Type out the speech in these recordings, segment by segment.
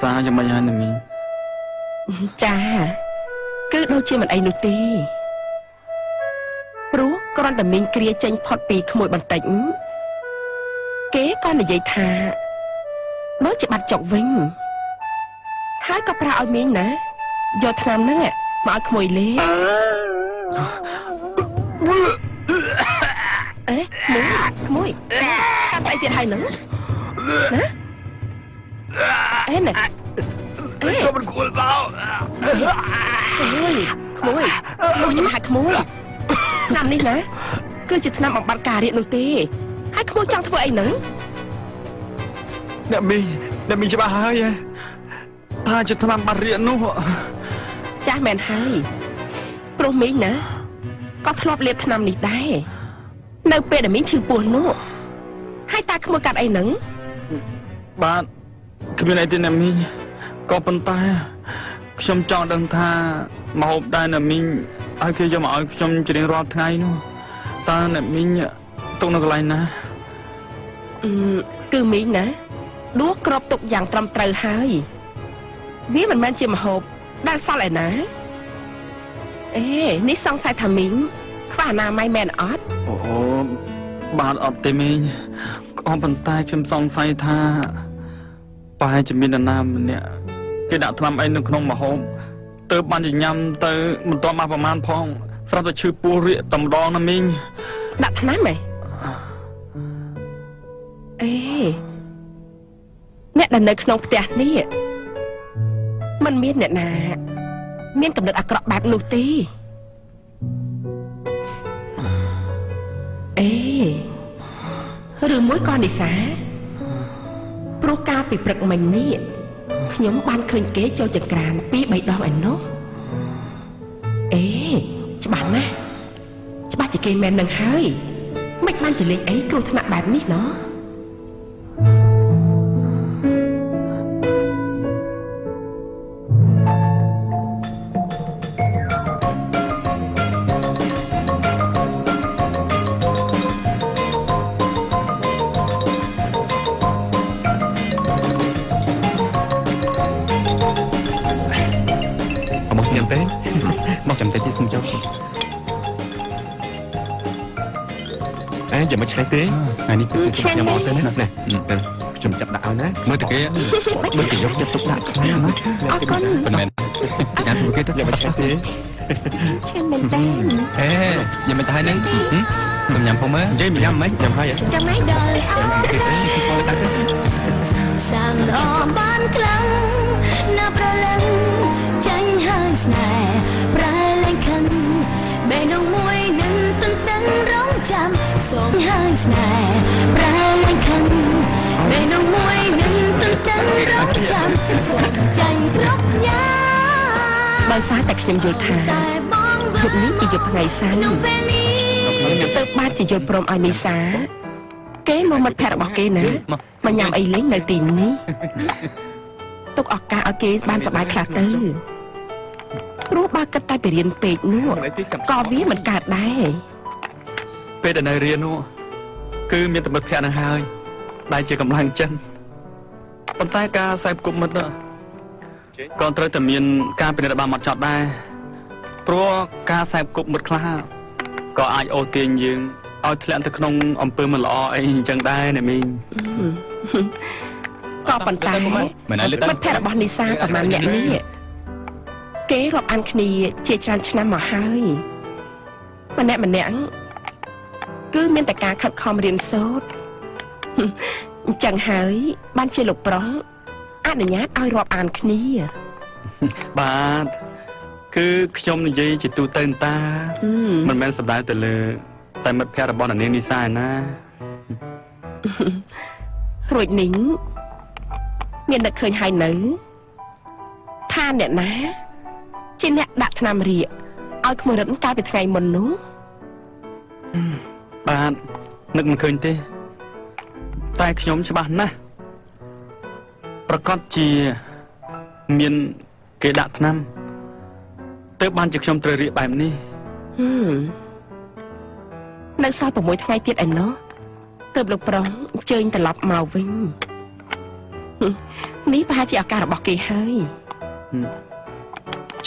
សាយ៉ាងម៉េចហើយណាមីងចាគឺដូចជាមិនអីនោះទេព្រោះគ្រាន់តែមីងគ្រាចេញផុតពីក្មួយបន្តិចគេក៏និយាយថាដូចជាបាត់ចុកវិញហើយក៏ប្រាឲ្យមីងណាយកថ្នាំហ្នឹងមកឲ្យក្មួយលេងអេក្មួយក្មួយកាត់ស្អីទៀតហើយហ្នឹងណា អេណាអេក៏មិនគួរបោក្មួយក្មួយក្មួយចាំហាក់ក្មួយឆ្នាំនេះណាគឺជាឆ្នាំបំបត្តិការរៀននោះទេហើយក្មួយចង់ធ្វើអីហ្នឹងអ្នកមីងអ្នកមីងច្បាស់ហើយហ៎ថាជាឆ្នាំបាត់រៀននោះចាស់មែនហើយព្រោះមីងណាក៏ធ្លាប់លាបឆ្នាំនេះដែរនៅពេលដែលមីងឈឺពោះនោះហើយតាក្មួយកាត់អីហ្នឹងបាទ គ្មានអីទេអ្នកមីងក៏ប៉ុន្តែខ្ញុំចង់ដឹងថាមហូបដែរអ្នកមីងឲ្យគេយកមកឲ្យខ្ញុំជារៀងរាល់ថ្ងៃនោះតើអ្នកមីងទុកនៅកន្លែងណាអឺគឺមីងណាដួសក្របទុកយ៉ាងត្រឹមត្រូវហើយវាមិនមែនជាមហូបដែលសល់ឯណាអេនេះសង្ស័យថាមីងខ្វះអនាម័យមែនអត់អូបាទអត់ទេមីងក៏ប៉ុន្តែខ្ញុំសង្ស័យថា ប្រហែលជាមាននរណាម្នាក់គេដាក់ថ្នាំអីនៅក្នុងម្ហូបទើបបានជាញ៉ាំទៅមិនទាន់មកប្រមាណផង ស្រាប់តែឈឺពោះរាកតែម្ដងណាមីងដាក់ថ្នាំហ៎អេអ្នកដែលនៅក្នុងផ្ទះនេះมันមានអ្នកណា មានកំណត់អាក្រក់បែបនោះទេអេឬមួយក៏និសា ព្រោះកាលពីព្រឹកមិញនេះខ្ញុំបានឃើញគេចូលចង្ក្រានពីរបីដងឯណោះអេច្បាស់ណាស់ច្បាស់ជាគេមែននឹងហើយមិនបានជាលេងអីគ្រោះថ្នាក់បែបនេះណោះ ទេមកចាំតិចទៀតសុំចុះអេចាំមកឆ្ងាយទេថ្ងៃនេះគឺសុំញ៉ាំអត់ទេណាណែខ្ញុំចាប់ដាក់ឲ្យណាមើលតែគេមើលគេយកចិត្តទុកដាក់ខ្លាំងណាអរគុណមិនមែនញ៉ាំពួកគេទៅយកមកឆ្ងាយទេឈានមែនតើអេញ៉ាំមិនទៅហើយនឹងខ្ញុំញ៉ាំផងមើលនិយាយមិនញ៉ាំមិនញ៉ាំហើយចាំឯងដល់អើគេទេមកតាំងសាំងអមបានខ្លាំងណាស់ប្រលឹងចាញ់ហើយ ស្នេហ៍ប្រែលែងខឹងបេះដូងមួយនឹងទន្ទឹងរង់ចាំសូមហើយស្នេហ៍ប្រែលែងខឹងបេះដូងមួយនឹងទន្ទឹងរង់ចាំសូមចាញ់គ្រប់យ៉ាងដោយសារតែខ្ញុំយល់ថាតែបងយប់នេះជាយប់ថ្ងៃសៅរ៍ក្នុងពេលនេះទៅបានជាយល់ព្រមឲ្យនីសាគេមកមិត្តភក្តិរបស់គេណាមកញ៉ាំអីលេងនៅទីនេះទុកឱកាសឲ្យគេបានសប្បាយខ្លះទៅ ព្រោះបើគិតតែពីរៀនពេកនោះក៏វាមិនកើតដែរពេលដែលនៅរៀននោះគឺមានតែមិត្តភ័ក្តិនឹងហើយដែលជាកម្លាំងចិត្តប៉ុន្តែការខ្សែផ្គប់មិត្តនោះក៏ត្រូវតែមានការពិនិត្យបានមកចត់ដែរព្រោះការខ្សែផ្គប់មិត្តខ្លះក៏អាចអូសទាញយើងឲ្យធ្លាក់ទៅក្នុងអំពើមិនល្អអីអញ្ចឹងដែរណាមីងក៏ប៉ុន្តែមិនឲ្យលើកមិត្តភក្តិរបស់នីសាប្រហែលអ្នកនេះ គេរាប់អានគ្នាជាច្រើនឆ្នាំមកហើយម្នាក់ម្នាក់គឺមានតែការខិតខំរៀនសូត្រអញ្ចឹងហើយបានជាលោកប្រុសអនុញ្ញាតឲ្យរាប់អានគ្នាបាទគឺខ្ញុំនិយាយជាទូទៅតាហឹមមិនមែនសំដៅទៅលើ តែមិត្តភ័ក្តិរបស់អ្នកនាងនីសាឯណារួចនេះមាននឹកឃើញហើយនៅថាអ្នកណា ជាអ្នកដាក់ថ្នាំរាកឲ្យក្មួយរិតកាលពីថ្ងៃមុននោះបាទនឹកមិនឃើញទេ តែខ្ញុំច្បាស់ណាស់ប្រកាសជាមានគេដាក់ថ្នាំទើបបានជាខ្ញុំត្រូវរៀបបែបនេះហឹមនៅសល់6ថ្ងៃទៀតឯណោះទើបលោកប្រុសអញ្ជើញត្រឡប់មកវិញនេះប្រហែលជាឱកាសរបស់គេហើយ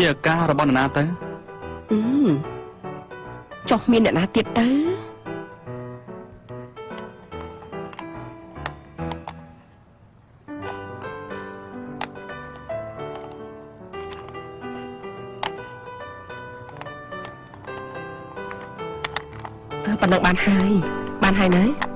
ជាអាការរបស់នរណាទៅអឺចុះមានអ្នកណាទៀតទៅអឺប៉ុណ្ណឹងបានហើយបានហើយណា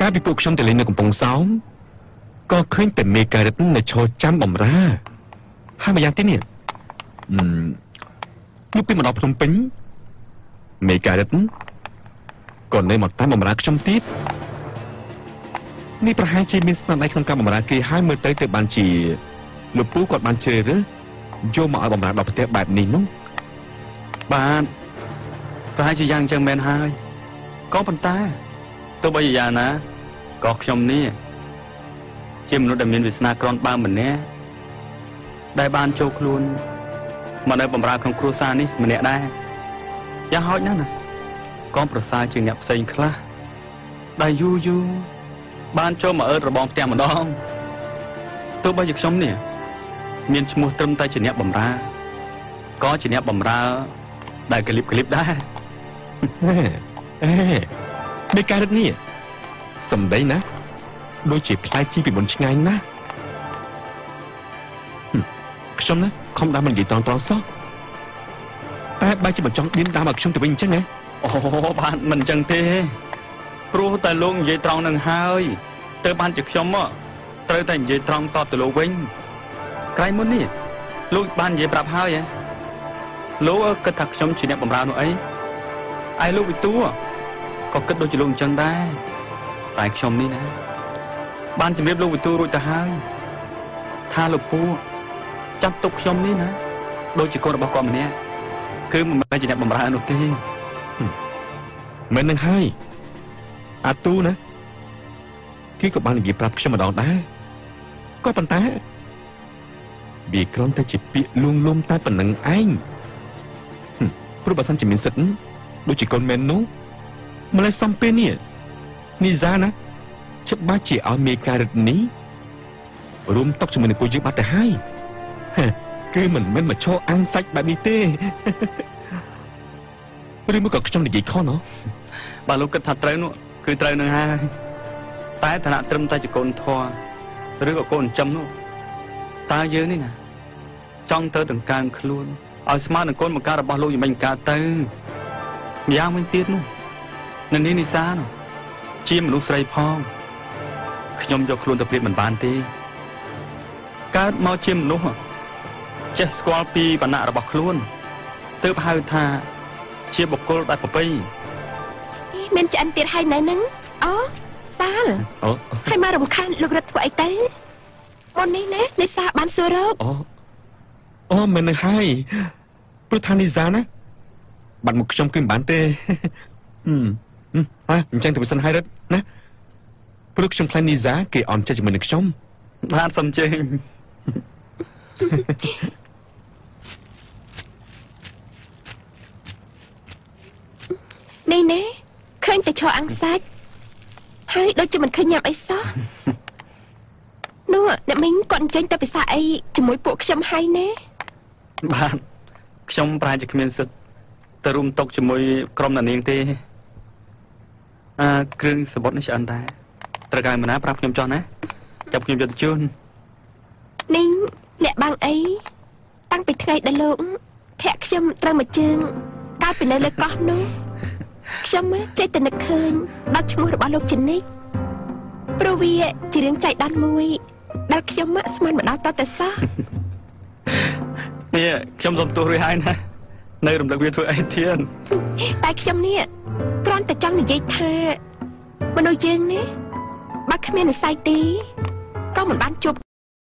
កាលពីពួកខ្ញុំទៅលេងនៅកំពង់សោមក៏ឃើញតែមេការ៉ិតនៅឈរចាំបំរើហើយម្យ៉ាងទៀតនេះអឺ lúc ពីមកដល់ភ្នំពេញមេការ៉ិតក៏នៅមកតាមបំរើខ្ញុំទៀតនេះប្រហែលជាមានស្នាដៃក្នុងការបម្រើគេហើយមើលទៅទៅបានជាលោកពូគាត់បានជ្រើសរើសយកមកឲ្យបម្រើដល់ផ្ទះបែបនេះនោះបាទប្រហែលជាយ៉ាងចឹងមែនហើយក៏ប៉ុន្តែទោះបីជាយ៉ាងណា ក៏ខ្ញុំនេះជាមនុស្សដែលមានវាសនាក្រនបើម្នាក់ដែលបានចូលខ្លួនមកនៅបំរើក្នុងគ្រួសារនេះម្នាក់ដែរយ៉ាងហោចណាស់ណាក៏ប្រសើរជាងអ្នកផ្សេងខ្លះដែលយូរយូរបានចូលមកអើតរបងផ្ទះម្ដងទោះបីជាខ្ញុំនេះមានឈ្មោះត្រឹមតែជាអ្នកបំរើក៏ជាអ្នកបំរើ ដែលក្លីបក្លីបដែរហេអេមេការ៉ិតនេះ សំដីណាដូចជាផ្លែជីពីមុនឆ្ងាញ់ណាស់ហឹមខ្ញុំណាខំដាំមិននិយាយតងតងសោះតែបែរជាមិនចង់ឌៀនដាំឲ្យខ្ញុំទៅវិញអញ្ចឹងហ៎អូបានមិនអញ្ចឹងទេព្រោះតែលោកនិយាយត្រង់នឹងហើយទៅបានជាខ្ញុំមកត្រូវតែនិយាយត្រង់តបទៅលោកវិញក្រៃមុននេះលោកបាននិយាយប្រាប់ហើយហ៎លោកគិតថាខ្ញុំជាអ្នកបម្រើនោះអីឯលោកវិទូក៏គិតដូចជាលោកអញ្ចឹងដែរ តែខ្ញុំនេះណាបានជម្រាបលោកវិទូរួចទៅហើយថាលោកពូចាប់ទុកខ្ញុំនេះណាដូចជាកូនរបស់គាត់ម្នាក់គឺមិនមែនជាអ្នកបម្រើនោះទេមិននឹងហើយអាទូណាគេក៏បាននិយាយប្រាប់ខ្ញុំម្ដងដែរក៏ប៉ុន្តែវាគ្រាន់តែជាពាក្យលួងលោមតែប៉ុណ្្នឹងឯងហឹមព្រោះបើសិនជាមានសិទ្ធិដូចជាកូនមែននោះម្លេះសំពេលនេះ នីសាណាច្បាស់ជាឲ្យមេការរិតនេះរួមຕົកជាមួយនឹងពួកយើងបាត់ទៅហើយហេគឺមិនមែនមកឈរអាំងសាច់បែបនេះទេឬមកក៏ខ្ញុំនិយាយខុសណោះបើលោកគិតថាត្រូវនោះគឺត្រូវនឹងហើយតែឋានៈត្រឹមតែជាកូនធွာឬក៏កូនចិញ្ចឹមនោះតើយើងនេះណាចង់ទៅដង្កើងខ្លួនឲ្យស្មើនឹងកូនបង្ការរបស់លោកយ៉ាងម៉េចកើតទៅម្យ៉ាងវិញទៀតនោះនៅនេះនិសានោះ ជាមនុស្សស្រីផងខ្ញុំយកខ្លួនទៅព្រៀបមិនបានទេកើតមកជាមនុស្សចេះស្គាល់ពីវណ្ណៈរបស់ខ្លួនទើបហៅថា ជាបុគ្គលដែលប្រពៃមានឆ្អិនទៀតហើយនៅហ្នឹងអូសាលអូហើយមករំខានលោករត់ធ្វើអីទៅមុននេះណានេសាបានសួររកអូអូមិននឹងហើយព្រោះថានីសាណាបាត់មកខ្ញុំគឺមិនបានទេហឹម ហឹមហ่ะអញ្ចឹងទៅវាសិនហើយរត់ណាព្រោះខ្ញុំខ្លាចនីសាគេអន់ចិត្តជាមួយនឹងខ្ញុំបានសំជើញនេះណាឃើញតែឈរអាំងសាច់ហើយដូចជាមិនឃើញញ៉ាំអីសោះនោះអ្នកមីងគាត់អញ្ចឹងទៅពិសាអីជាមួយពួកខ្ញុំហើយណាបានខ្ញុំប្រហែលជាគ្មានសិទ្ធិទៅរួមតុកជាមួយក្រុមអ្នកនាងទេ អើគ្រឿងសបុតនេះឆ្អិនដែរត្រូវការឯណាប្រាប់ខ្ញុំចោះណាចាប់ខ្ញុំយកទៅជូននីងលាក់បាំងអីតាំងពីថ្ងៃដែលលោកធាក់ខ្ញុំត្រូវមកជើងកើតពីនៅលើកោះនោះខ្ញុំចេះតែនឹកឃើញដល់ឈ្មោះរបស់លោកជនិចព្រោះវាជារឿងចៃដន្យមួយដែលខ្ញុំស្មានមកដល់តតែសោះនេះខ្ញុំសុំទោសរួចហើយណានៅរំលឹកវាធ្វើអីទៀតតែខ្ញុំនេះ គ្រាន់តែចង់និយាយថាមនុស្សយើងនេះបើគ្មាននិស័យទីក៏មិនបានជួប